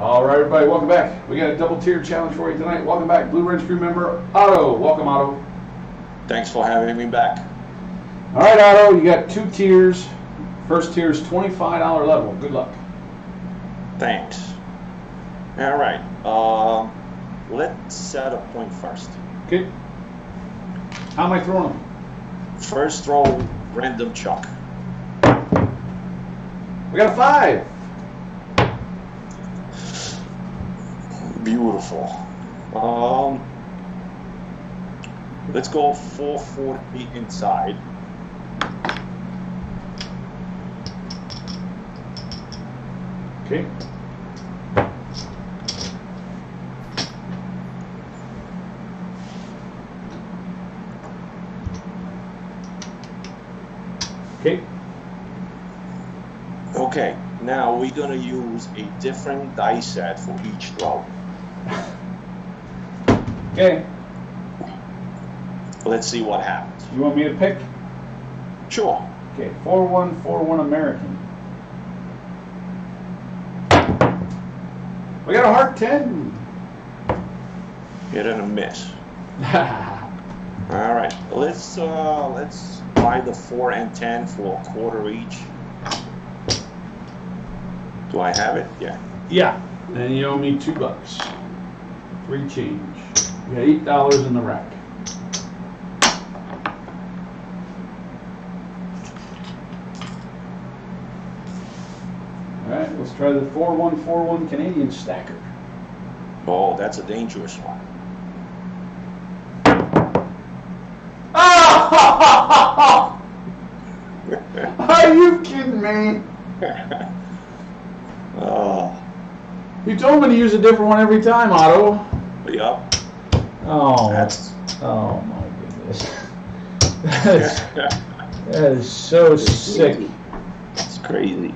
All right, everybody, welcome back. We got a double tier challenge for you tonight. Welcome back, Blue Wrench crew member Otto. Welcome, Otto. Thanks for having me back. All right, Otto, you got two tiers. First tier is $25 level. Good luck. Thanks. All right. Um, let's set a point first. Okay. How am I throwing them? First throw, random chuck. We got a five. Beautiful. Um, let's go 440 inside. Okay. Okay. Okay, now we're gonna use a different die set for each throw. Okay. Let's see what happens. You want me to pick? Sure. Okay. Four one four one American. We got a hard ten. Hit and a miss. All right, let's uh, let's buy the four and ten for a quarter each. Do I have it? Yeah. yeah. And you owe me two bucks. Free change. You got eight dollars in the rack. All right, let's try the 4141 Canadian stacker. Oh, that's a dangerous one. Ah! Are you kidding me? oh, You told me to use a different one every time, Otto. Yep. Oh, That's oh my goodness. That's, that is so sick. It's crazy.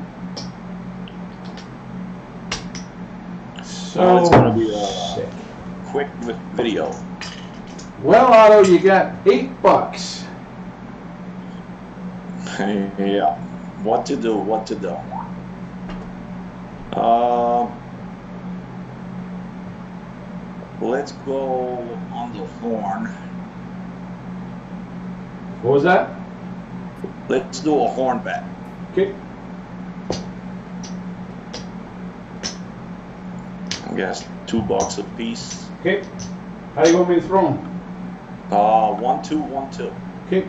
So it's gonna be, a sick. Quick video. Well, Otto, you got eight bucks. yeah. What to do? What to do? Um. Let's go on the horn. What was that? Let's do a horn bet. Okay. I guess two bucks a piece. Okay. How you want me to throw them? Uh, one, two, one, two. Okay.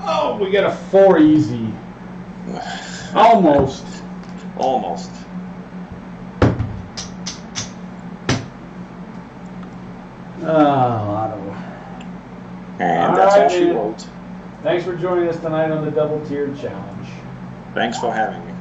Oh, we got a four easy. Almost. Almost. Ah, oh, Otto. And that's all she wrote. Thanks for joining us tonight on the Double Tiered Challenge. Thanks for having me.